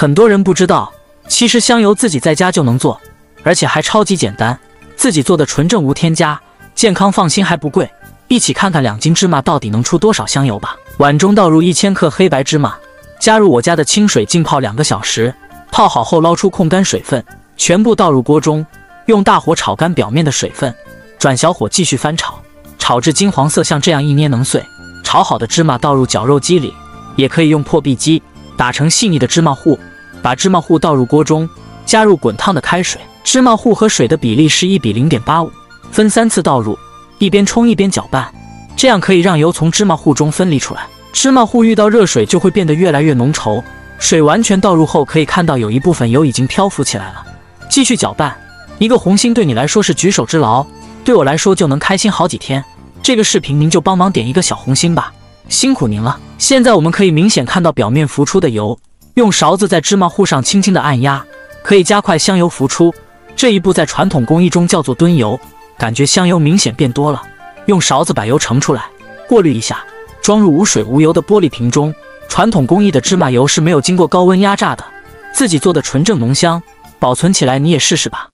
很多人不知道，其实香油自己在家就能做，而且还超级简单，自己做的纯正无添加，健康放心还不贵。一起看看两斤芝麻到底能出多少香油吧。碗中倒入一千克黑白芝麻，加入我家的清水浸泡两个小时，泡好后捞出控干水分，全部倒入锅中，用大火炒干表面的水分，转小火继续翻炒，炒至金黄色，像这样一捏能碎。炒好的芝麻倒入绞肉机里，也可以用破壁机打成细腻的芝麻糊。把芝麻糊倒入锅中，加入滚烫的开水，芝麻糊和水的比例是一比零点八五，分三次倒入，一边冲一边搅拌，这样可以让油从芝麻糊中分离出来。芝麻糊遇到热水就会变得越来越浓稠，水完全倒入后，可以看到有一部分油已经漂浮起来了。继续搅拌，一个红心对你来说是举手之劳，对我来说就能开心好几天。这个视频您就帮忙点一个小红心吧，辛苦您了。现在我们可以明显看到表面浮出的油，用勺子在芝麻糊上轻轻的按压，可以加快香油浮出。这一步在传统工艺中叫做蹲油，感觉香油明显变多了。用勺子把油盛出来，过滤一下，装入无水无油的玻璃瓶中。传统工艺的芝麻油是没有经过高温压榨的，自己做的纯正浓香，保存起来你也试试吧。